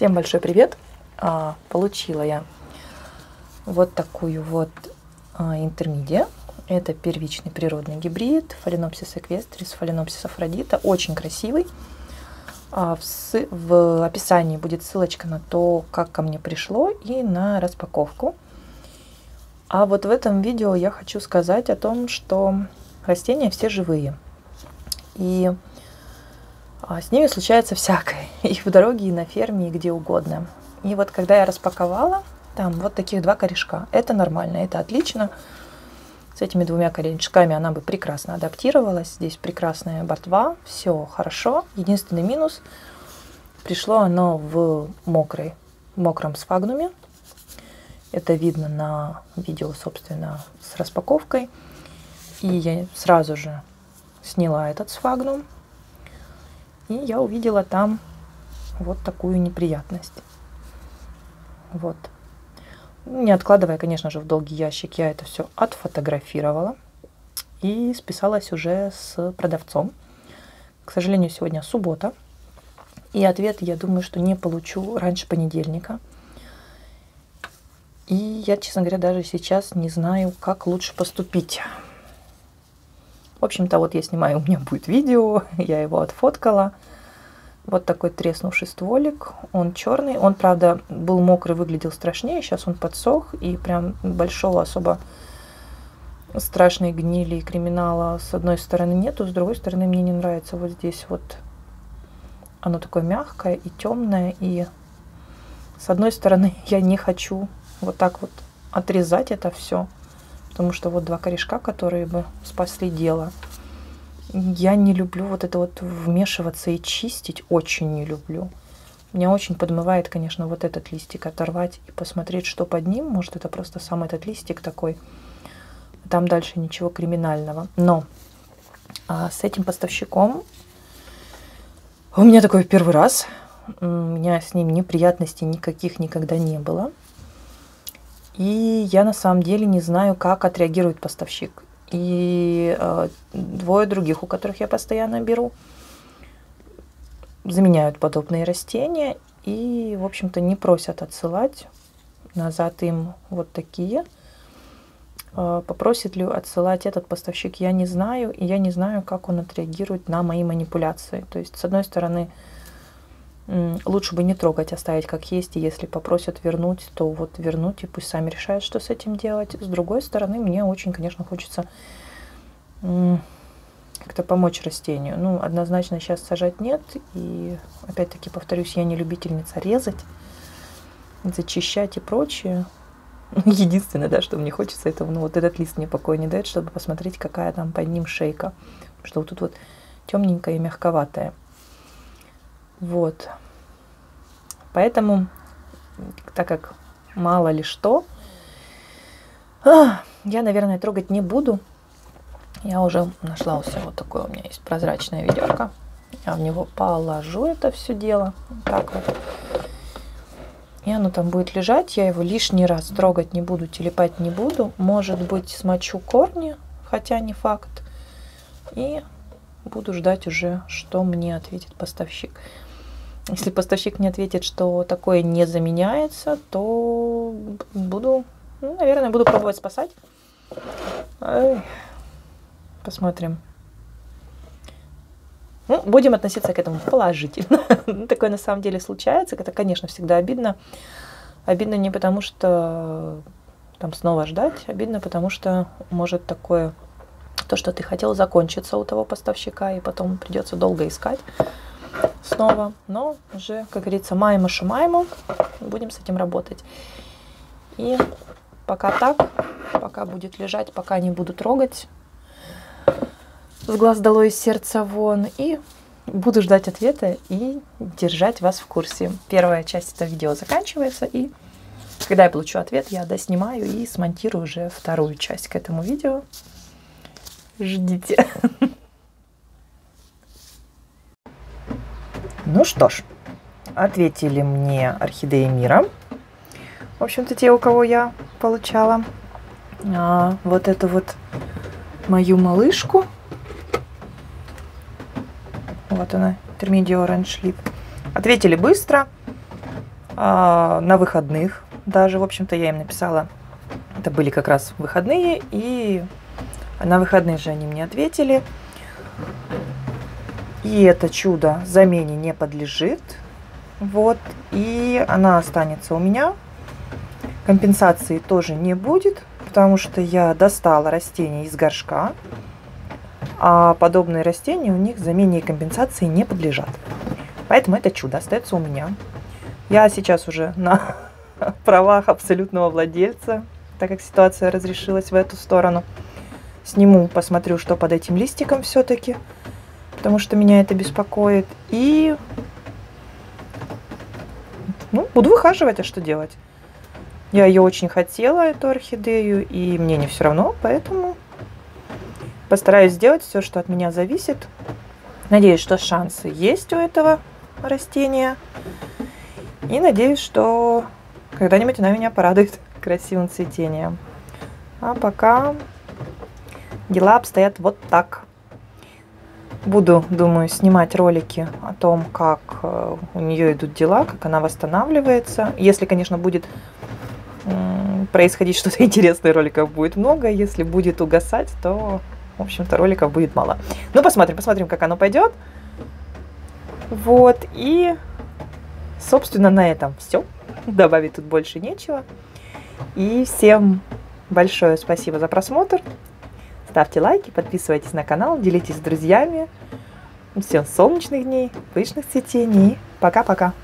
Всем большой привет! А, получила я вот такую вот а, интермедия. Это первичный природный гибрид Phalaenopsis equestris, Phalaenopsis aphrodita. Очень красивый. А, в, описании будет ссылочка на то, как ко мне пришло и на распаковку. А вот в этом видео я хочу сказать о том, что растения все живые. И с ними случается всякое. И в дороге, и на ферме, и где угодно. И вот когда я распаковала, там вот таких два корешка. Это нормально, это отлично. С этими двумя корешками она бы прекрасно адаптировалась. Здесь прекрасная ботва, все хорошо. Единственный минус, пришло оно в мокрой, в мокром сфагнуме. Это видно на видео, собственно, с распаковкой. И я сразу же сняла этот сфагнум, и я увидела там вот такую неприятность. Вот. Не откладывая, конечно же, в долгий ящик, я это все отфотографировала и списалась уже с продавцом. К сожалению, сегодня суббота. И ответ, я думаю, что не получу раньше понедельника. И я, честно говоря, даже сейчас не знаю, как лучше поступить. В общем-то, вот я снимаю, у меня будет видео, я его отфоткала. Вот такой треснувший стволик, он черный. Он, правда, был мокрый, выглядел страшнее, сейчас он подсох, и прям большого особо страшной гнили и криминала с одной стороны нету, с другой стороны мне не нравится вот здесь вот оно такое мягкое и темное, и с одной стороны я не хочу вот так вот отрезать это все, потому что вот два корешка, которые бы спасли дело. Я не люблю вот это вот вмешиваться и чистить, очень не люблю. Меня очень подмывает, конечно, вот этот листик оторвать и посмотреть, что под ним. Может, это просто сам этот листик такой. Там дальше ничего криминального. Но а, с этим поставщиком у меня такой первый раз. У меня с ним неприятностей никаких никогда не было. И я на самом деле не знаю, как отреагирует поставщик. И э, двое других, у которых я постоянно беру, заменяют подобные растения и, в общем-то, не просят отсылать назад им вот такие. Э, попросит ли отсылать этот поставщик, я не знаю, и я не знаю, как он отреагирует на мои манипуляции. То есть, с одной стороны, лучше бы не трогать, оставить как есть, и если попросят вернуть, то вот вернуть, и пусть сами решают, что с этим делать. С другой стороны, мне очень, конечно, хочется как-то помочь растению. Ну, однозначно сейчас сажать нет, и опять-таки, повторюсь, я не любительница резать, зачищать и прочее. Единственное, да, что мне хочется, это ну, вот этот лист мне покоя не дает, чтобы посмотреть, какая там под ним шейка. Что вот тут вот темненькая и мягковатая. Вот. Поэтому, так как мало ли что, я, наверное, трогать не буду. Я уже нашла у себя вот такое у меня есть прозрачное ведерко. Я в него положу это все дело. Так вот. И оно там будет лежать. Я его лишний раз трогать не буду, телепать не буду. Может быть, смочу корни, хотя не факт. И буду ждать уже, что мне ответит поставщик. Если поставщик мне ответит, что такое не заменяется, то буду, ну, наверное, буду пробовать спасать. Посмотрим. Ну, будем относиться к этому положительно. Такое на самом деле случается. Это, конечно, всегда обидно. Обидно не потому, что там снова ждать, обидно потому, что может такое, то, что ты хотел, закончиться у того поставщика, и потом придется долго искать снова. Но уже, как говорится, майма шумайму. Будем с этим работать. И пока так, пока будет лежать, пока не буду трогать. С глаз долой из сердца вон. И буду ждать ответа и держать вас в курсе. Первая часть этого видео заканчивается. И когда я получу ответ, я доснимаю и смонтирую уже вторую часть к этому видео. Ждите. Ну что ж, ответили мне орхидеи мира. В общем-то, те, у кого я получала а, вот эту вот мою малышку. Вот она, Orange Lip. Ответили быстро. а, на выходных даже, в общем-то, я им написала, это были как раз выходные, и на выходные же они мне ответили. И это чудо замене не подлежит. Вот. И она останется у меня. Компенсации тоже не будет, потому что я достала растения из горшка. А подобные растения у них замене и компенсации не подлежат. Поэтому это чудо остается у меня. Я сейчас уже на правах абсолютного владельца, так как ситуация разрешилась в эту сторону. Сниму, посмотрю, что под этим листиком все-таки, потому что меня это беспокоит. И ну, буду выхаживать, а что делать? Я ее очень хотела, эту орхидею, и мне не все равно, поэтому постараюсь сделать все, что от меня зависит. Надеюсь, что шансы есть у этого растения. И надеюсь, что когда-нибудь она меня порадует красивым цветением. А пока дела обстоят вот так. Буду, думаю, снимать ролики о том, как э, у нее идут дела, как она восстанавливается. Если, конечно, будет происходить что-то интересное, роликов будет много. Если будет угасать, то, в общем-то, роликов будет мало. Ну, посмотрим, посмотрим, как оно пойдет. Вот, и, собственно, на этом все. Добавить тут больше нечего. И всем большое спасибо за просмотр. Ставьте лайки, подписывайтесь на канал, делитесь с друзьями. Всем солнечных дней, пышных цветений. Пока-пока.